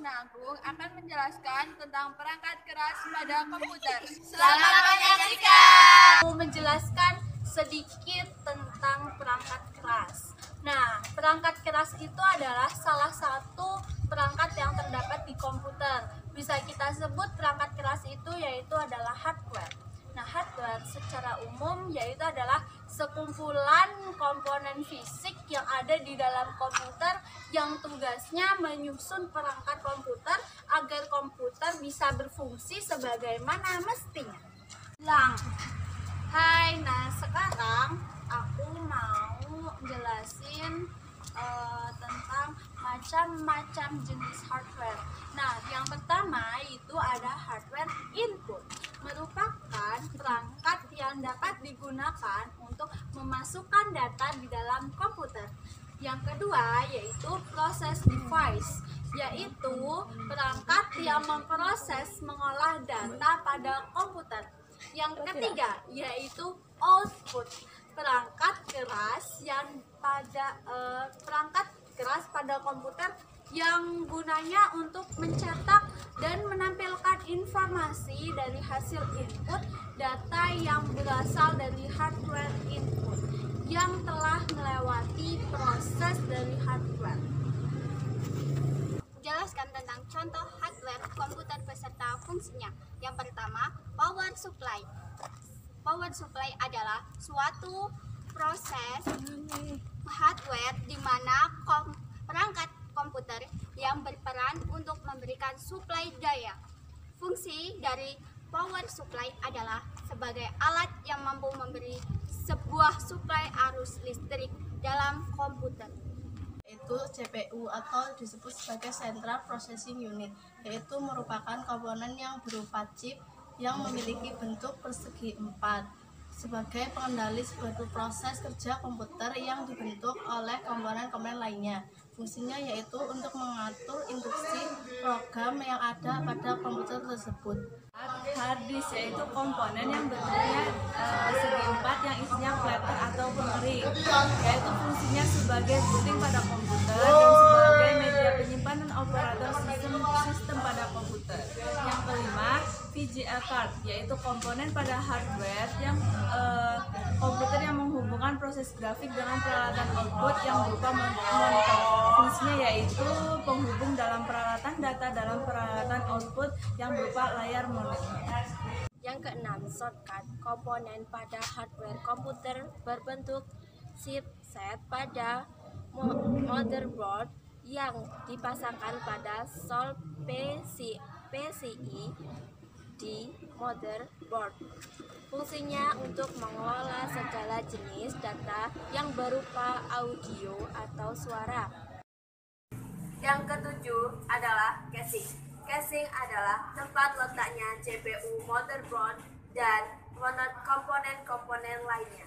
Agung akan menjelaskan tentang perangkat keras pada komputer. Selamat menyaksikan. Mau menjelaskan sedikit tentang perangkat keras. Nah, perangkat keras itu adalah salah satu perangkat yang terdapat di komputer. Bisa kita sebut perangkat keras itu yaitu adalah hardware. Nah, hardware secara umum yaitu adalah sekumpulan komponen fisik yang ada di dalam komputer yang tugasnya menyusun perangkat komputer agar komputer bisa berfungsi sebagaimana mestinya. Lang. Hai, nah sekarang aku mau jelasin eh, tentang macam-macam jenis hardware. Nah, yang pertama itu ada hardware input, merupakan perangkat yang dapat digunakan untuk memasukkan data di dalam komputer. Yang kedua yaitu proses device, yaitu perangkat yang memproses mengolah data pada komputer. Yang ketiga yaitu output, perangkat keras yang pada eh, perangkat keras pada komputer yang gunanya untuk mencetak dan menampilkan informasi dari hasil input data yang berasal dari hardware input yang telah melewati proses dari hardware. Jelaskan tentang contoh hardware komputer beserta fungsinya. Yang pertama, power supply. Power supply adalah suatu proses hardware di mana kom- perangkat komputer yang berperan untuk memberikan suplai daya. Fungsi dari power supply adalah sebagai alat yang mampu memberi sebuah suplai arus listrik dalam komputer. itu CPU atau disebut sebagai Central Processing Unit yaitu merupakan komponen yang berupa chip yang memiliki bentuk persegi empat sebagai pengendali suatu proses kerja komputer yang dibentuk oleh komponen-komponen lainnya fungsinya yaitu untuk mengatur instruksi program yang ada pada komputer tersebut hard disk yaitu komponen yang bentuknya eh, segi empat yang isinya platter atau pengering yaitu fungsinya sebagai booting pada komputer dan sebagai media penyimpanan operator sistem sistem pada komputer. Yang kelima VGA card yaitu komponen pada hardware yang eh, komputer yang menghubungkan proses grafik dengan peralatan output yang berupa mon- monitor. Fungsinya yaitu penghubung dalam peralatan data dalam peralatan output yang berupa layar monitor Yang keenam, shortcut komponen pada hardware komputer berbentuk chipset pada mo- motherboard yang dipasangkan pada sol PC, PCI di motherboard. Fungsinya untuk mengelola segala jenis data yang berupa audio atau suara. Yang ketujuh adalah casing. Casing adalah tempat letaknya CPU motherboard dan komponen-komponen lainnya.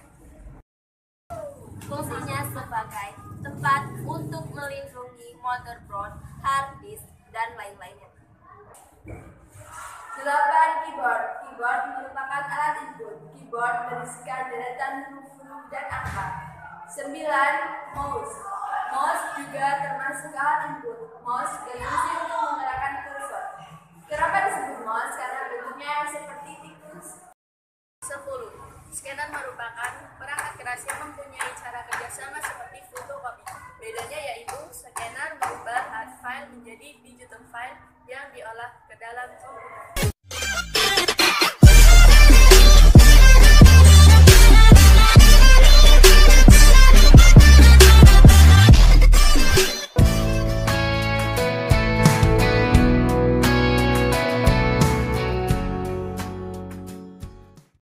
Fungsinya sebagai tempat untuk melindungi motherboard, hard disk, dan lain-lainnya. 8. Keyboard Keyboard merupakan alat input. Keyboard berisikan deretan huruf-huruf dan angka. 9. Mouse Mouse juga termasuk alat input. Mouse berfungsi untuk menggerakkan kursor. Kenapa disebut mouse? Karena bentuknya seperti tikus. 10. Scanner merupakan perangkat keras yang mempunyai cara kerjasama seperti fotokopi. Bedanya yaitu scanner merubah hard file menjadi digital file yang diolah ke dalam komputer.